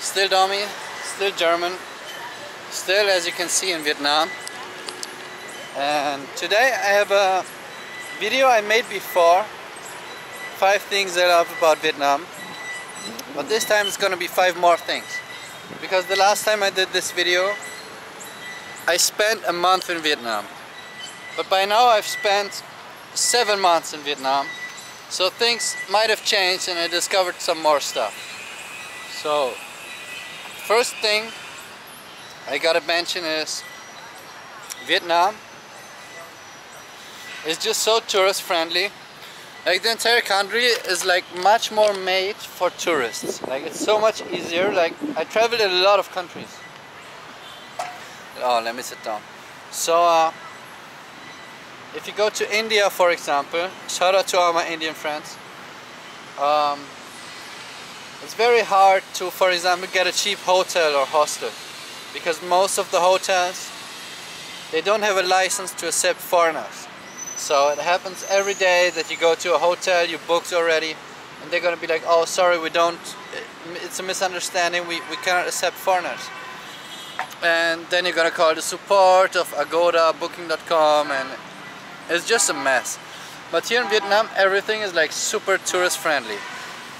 Still Domi, still German, still as you can see in Vietnam. And today I have a video I made before, five things I love about Vietnam. But this time it's gonna be five more things. Because the last time I did this video, I spent a month in Vietnam. But by now I've spent seven months in Vietnam. So things might have changed and I discovered some more stuff. So first thing I gotta mention is Vietnam is just so tourist friendly. Like the entire country is like much more made for tourists. Like it's so much easier. Like I traveled in a lot of countries. Oh, let me sit down. So uh, if you go to India, for example, shout out to all my Indian friends. Um, it's very hard to, for example, get a cheap hotel or hostel because most of the hotels they don't have a license to accept foreigners. So it happens every day that you go to a hotel, you booked already, and they're gonna be like, oh, sorry, we don't, it's a misunderstanding, we, we cannot accept foreigners. And then you're gonna call the support of Agoda, Booking.com, and it's just a mess. But here in Vietnam, everything is like super tourist friendly.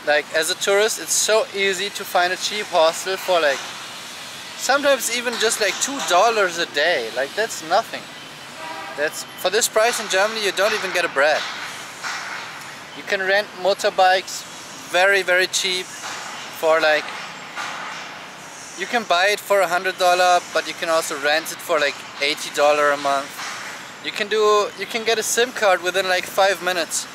Like as a tourist, it's so easy to find a cheap hostel for like sometimes even just like two dollars a day. Like that's nothing. That's for this price in Germany, you don't even get a bread. You can rent motorbikes very very cheap for like you can buy it for a hundred dollar, but you can also rent it for like eighty dollar a month you can do you can get a SIM card within like five minutes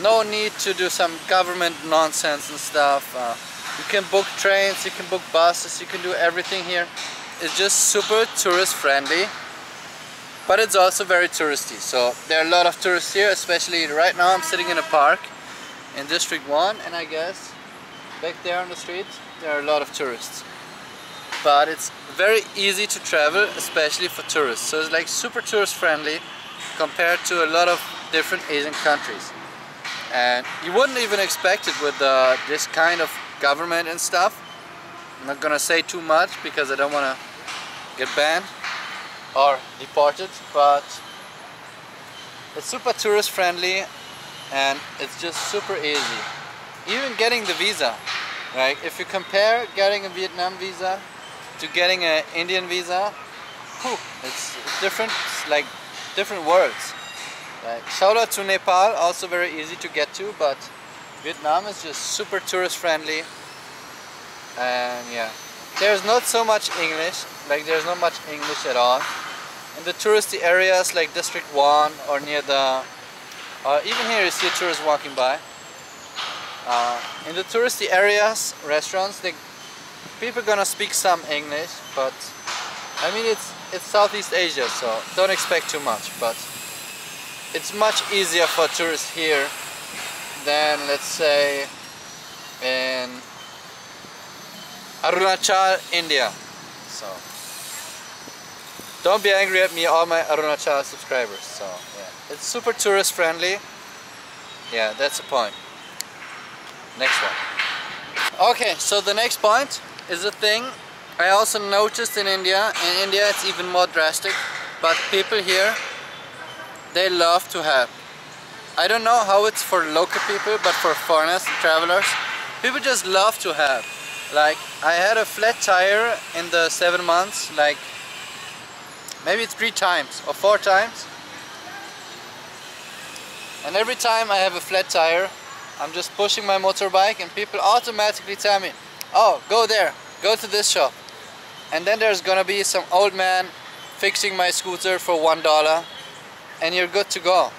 no need to do some government nonsense and stuff. Uh, you can book trains you can book buses you can do everything here. It's just super tourist friendly but it's also very touristy. So there are a lot of tourists here especially right now I'm sitting in a park in District 1 and I guess back there on the street there are a lot of tourists. But it's very easy to travel especially for tourists. So it's like super tourist friendly compared to a lot of different Asian countries and you wouldn't even expect it with uh, this kind of government and stuff. I'm not gonna say too much because I don't want to get banned or deported but it's super tourist friendly and it's just super easy. Even getting the visa right? If you compare getting a Vietnam visa to getting an Indian visa, whew, it's different, like different worlds. Like, shout out to Nepal, also very easy to get to, but Vietnam is just super tourist friendly. And yeah, there's not so much English, like there's not much English at all. In the touristy areas like District 1 or near the, uh, even here you see tourists walking by. Uh, in the touristy areas, restaurants, they people gonna speak some English, but I mean it's it's Southeast Asia, so don't expect too much. But it's much easier for tourists here than let's say in Arunachal, India. So don't be angry at me, all my Arunachal subscribers. So yeah, it's super tourist friendly. Yeah, that's the point. Next one. Okay, so the next point is a thing I also noticed in India. In India it's even more drastic, but people here, they love to have. I don't know how it's for local people, but for foreigners travelers, people just love to have. Like, I had a flat tire in the seven months, like, maybe three times or four times. And every time I have a flat tire, I'm just pushing my motorbike and people automatically tell me, oh, go there, go to this shop. And then there's gonna be some old man fixing my scooter for one dollar and you're good to go.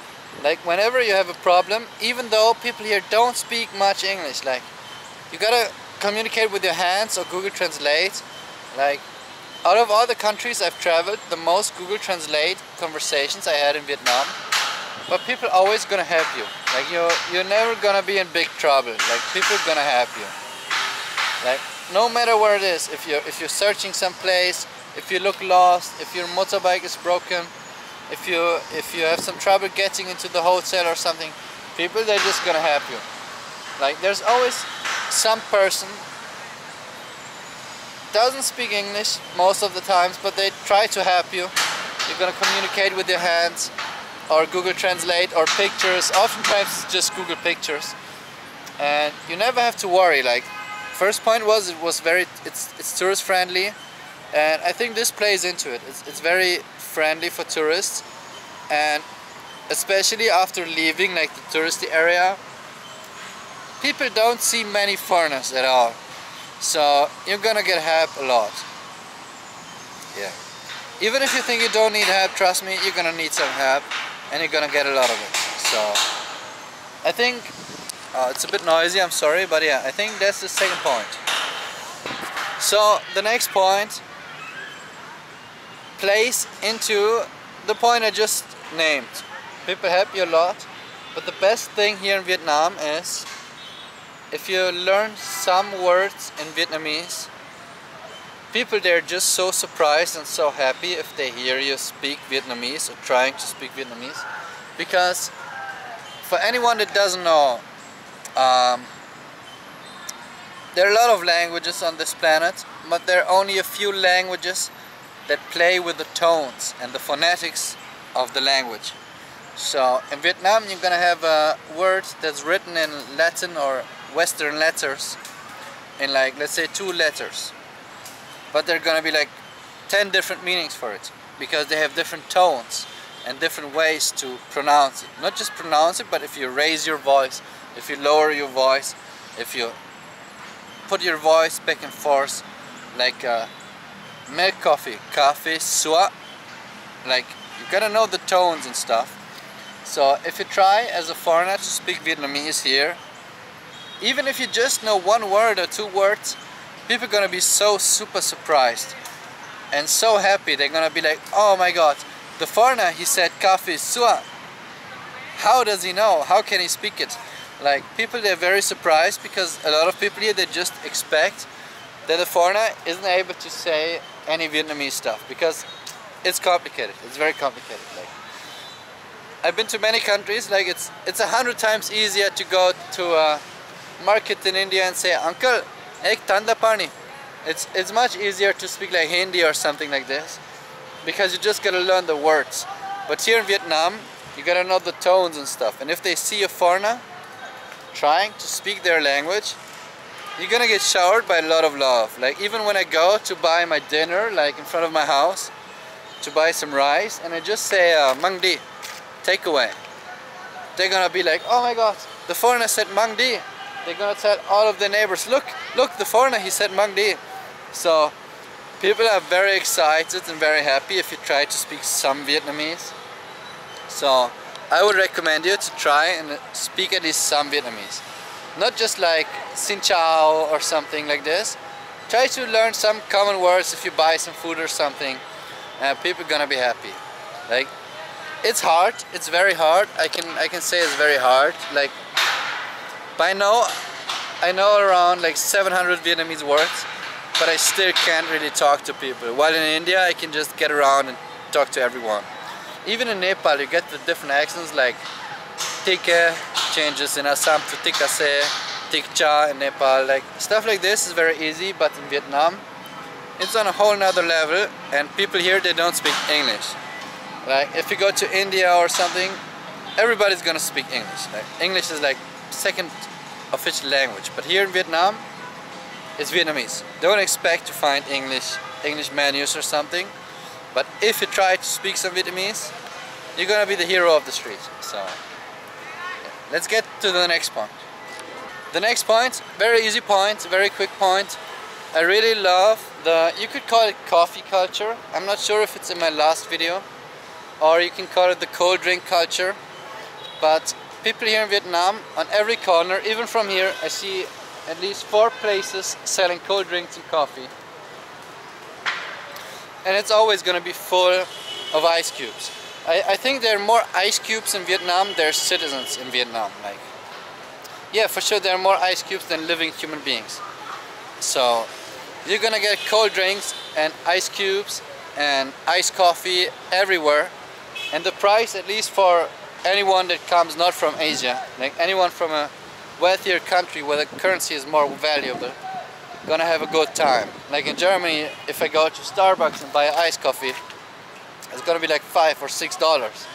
Like whenever you have a problem, even though people here don't speak much English, like you gotta communicate with your hands or Google Translate. Like out of all the countries I've traveled, the most Google Translate conversations I had in Vietnam. But people always gonna help you. Like you're you're never gonna be in big trouble. Like people gonna help you. Like no matter where it is, if you're if you're searching some place, if you look lost, if your motorbike is broken, if you if you have some trouble getting into the hotel or something, people they're just gonna help you. Like there's always some person doesn't speak English most of the times, but they try to help you. You're gonna communicate with your hands or Google Translate or pictures. Oftentimes just Google Pictures. And you never have to worry. Like, first point was it was very, it's, it's tourist friendly. And I think this plays into it. It's, it's very friendly for tourists. And especially after leaving like the touristy area, people don't see many foreigners at all. So you're gonna get help a lot. Yeah. Even if you think you don't need help, trust me, you're gonna need some help and you're gonna get a lot of it. So I think uh, it's a bit noisy, I'm sorry, but yeah, I think that's the second point. So the next point plays into the point I just named. People help you a lot, but the best thing here in Vietnam is if you learn some words in Vietnamese, people there are just so surprised and so happy if they hear you speak Vietnamese or trying to speak Vietnamese. Because for anyone that doesn't know, um, there are a lot of languages on this planet, but there are only a few languages that play with the tones and the phonetics of the language. So in Vietnam you're gonna have a word that's written in Latin or Western letters in like let's say two letters but they're gonna be like 10 different meanings for it because they have different tones and different ways to pronounce it not just pronounce it but if you raise your voice if you lower your voice if you put your voice back and forth like uh, milk coffee coffee sua like you gotta know the tones and stuff so if you try as a foreigner to speak Vietnamese here even if you just know one word or two words, people are gonna be so super surprised and so happy. They're gonna be like, oh my god, the foreigner, he said kafi sua. How does he know? How can he speak it? Like people, they're very surprised because a lot of people here, they just expect that the foreigner isn't able to say any Vietnamese stuff because it's complicated. It's very complicated. Like I've been to many countries. Like it's it's a hundred times easier to go to. Uh, market in India and say, Uncle, ek tanda pani. It's, it's much easier to speak like Hindi or something like this because you just gotta learn the words. But here in Vietnam, you gotta know the tones and stuff. And if they see a foreigner trying to speak their language, you're gonna get showered by a lot of love. Like even when I go to buy my dinner, like in front of my house, to buy some rice, and I just say uh, Mang Di, takeaway. They're gonna be like, oh my god, the foreigner said Mang Di they're gonna tell all of the neighbors, look, look, the foreigner, he said Mang Di. So people are very excited and very happy if you try to speak some Vietnamese. So I would recommend you to try and speak at least some Vietnamese. Not just like Xin Chào or something like this. Try to learn some common words if you buy some food or something. Uh, people gonna be happy. Like, it's hard. It's very hard. I can I can say it's very hard. Like by now, I know around like 700 Vietnamese words, but I still can't really talk to people. While in India, I can just get around and talk to everyone. Even in Nepal, you get the different accents like Tike changes in Assam to Tikase, Tikcha in Nepal. Like stuff like this is very easy, but in Vietnam, it's on a whole nother level and people here, they don't speak English. Like if you go to India or something, everybody's gonna speak English. Like English is like second official language. But here in Vietnam, it's Vietnamese. Don't expect to find English, English menus or something. But if you try to speak some Vietnamese, you're gonna be the hero of the street. So. Let's get to the next point. The next point, very easy point, very quick point. I really love the, you could call it coffee culture. I'm not sure if it's in my last video. Or you can call it the cold drink culture. But people here in Vietnam, on every corner, even from here, I see at least four places selling cold drinks and coffee. And it's always going to be full of ice cubes. I, I think there are more ice cubes in Vietnam are citizens in Vietnam. Like, yeah, for sure there are more ice cubes than living human beings. So you're gonna get cold drinks and ice cubes and iced coffee everywhere. And the price, at least for anyone that comes not from Asia, like anyone from a wealthier country where the currency is more valuable, gonna have a good time. Like in Germany, if I go to Starbucks and buy iced coffee, it's gonna be like five or six dollars.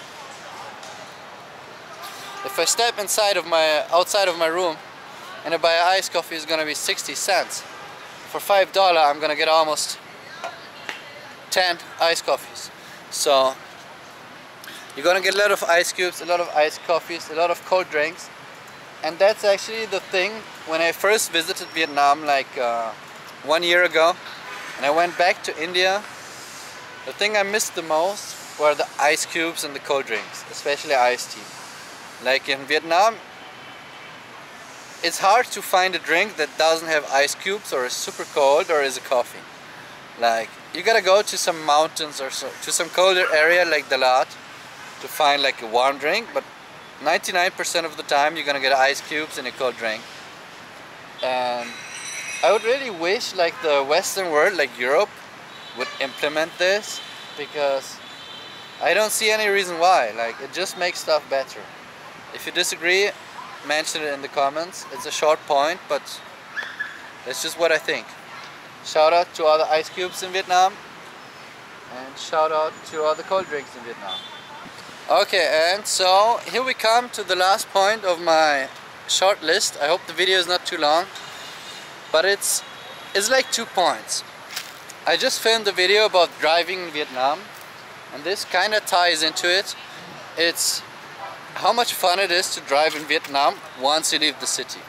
If I step inside of my outside of my room and I buy an iced coffee, it's gonna be 60 cents. For five dollar, I'm gonna get almost 10 iced coffees. So you're gonna get a lot of ice cubes, a lot of iced coffees, a lot of cold drinks. And that's actually the thing when I first visited Vietnam like uh, one year ago and I went back to India the thing I missed the most were the ice cubes and the cold drinks especially iced tea. Like in Vietnam it's hard to find a drink that doesn't have ice cubes or is super cold or is a coffee. Like you gotta go to some mountains or so, to some colder area like Dalat to find like a warm drink but 99% of the time you're gonna get ice cubes and a cold drink. And I would really wish like the western world like Europe would implement this because I don't see any reason why. Like it just makes stuff better. If you disagree mention it in the comments. It's a short point but that's just what I think. Shout out to all the ice cubes in Vietnam and shout out to all the cold drinks in Vietnam. Okay, and so here we come to the last point of my short list. I hope the video is not too long, but it's it's like two points. I just filmed a video about driving in Vietnam, and this kind of ties into it. It's how much fun it is to drive in Vietnam once you leave the city.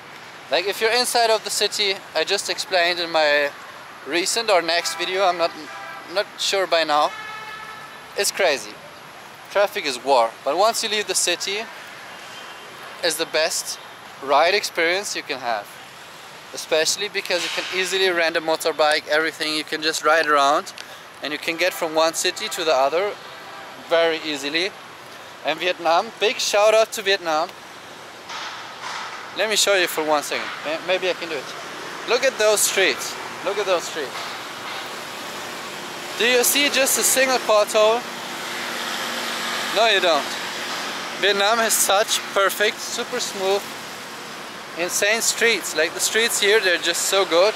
Like if you're inside of the city, I just explained in my recent or next video, I'm not not sure by now. It's crazy traffic is war. But once you leave the city, it's the best ride experience you can have. Especially because you can easily rent a motorbike, everything, you can just ride around and you can get from one city to the other very easily. And Vietnam, big shout out to Vietnam. Let me show you for one second. Maybe I can do it. Look at those streets. Look at those streets. Do you see just a single pothole? No, you don't. Vietnam has such perfect, super smooth, insane streets. Like the streets here, they're just so good.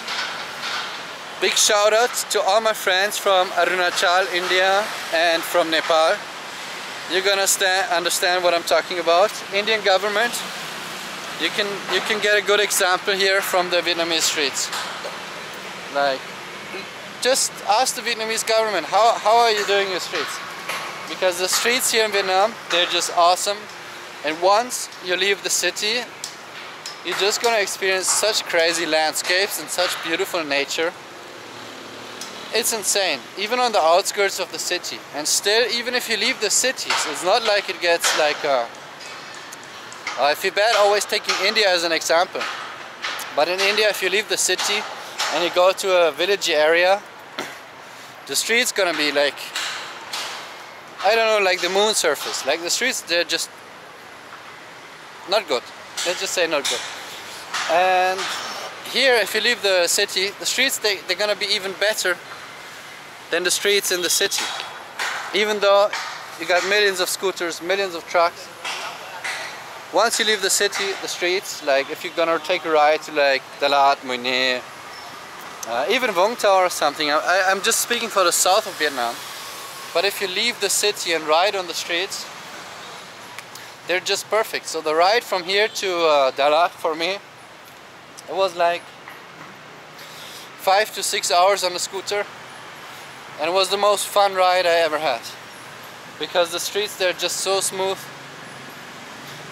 Big shout out to all my friends from Arunachal, India and from Nepal. You're gonna understand what I'm talking about. Indian government, you can you can get a good example here from the Vietnamese streets. Like, just ask the Vietnamese government, how, how are you doing your streets? because the streets here in Vietnam they're just awesome and once you leave the city you're just gonna experience such crazy landscapes and such beautiful nature it's insane even on the outskirts of the city and still even if you leave the cities it's not like it gets like uh, I feel bad always taking India as an example but in India if you leave the city and you go to a village area the street's gonna be like I don't know, like the moon surface. Like the streets, they're just not good. Let's just say not good. And here, if you leave the city, the streets, they, they're gonna be even better than the streets in the city. Even though you got millions of scooters, millions of trucks. Once you leave the city, the streets, like if you're gonna take a ride to like Dalat, Mui uh, even Vung Tau or something, I, I'm just speaking for the south of Vietnam. But if you leave the city and ride on the streets, they're just perfect. So the ride from here to uh, Dalat for me, it was like five to six hours on the scooter. And it was the most fun ride I ever had. Because the streets, they're just so smooth.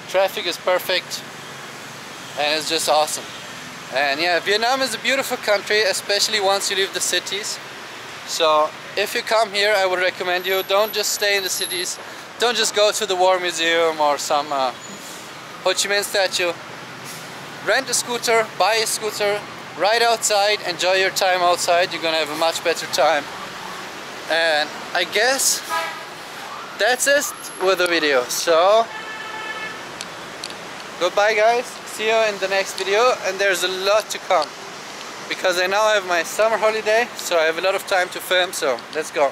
Traffic is perfect. And it's just awesome. And yeah, Vietnam is a beautiful country, especially once you leave the cities. So if you come here, I would recommend you don't just stay in the cities. Don't just go to the War Museum or some uh, Ho Chi Minh statue. Rent a scooter, buy a scooter, ride outside, enjoy your time outside. You're gonna have a much better time. And I guess that's it with the video. So goodbye guys. See you in the next video and there's a lot to come because I now have my summer holiday so I have a lot of time to film so let's go